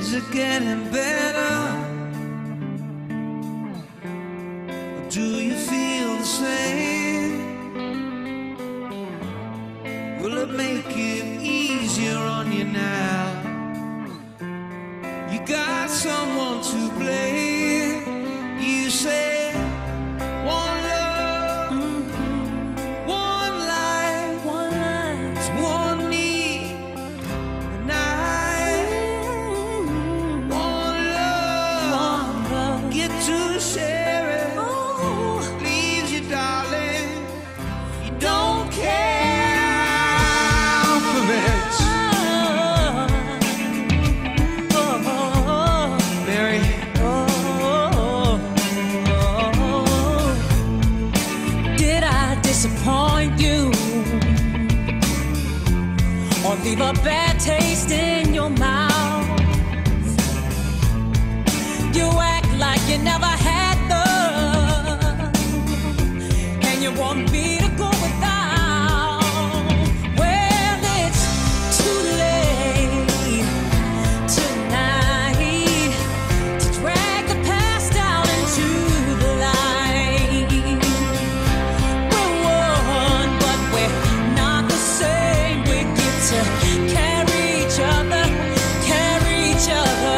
Is it getting better? Or do you feel the same? Will it make it easier on you now? You got someone to blame. disappoint you or leave a bad taste in your mouth. each other.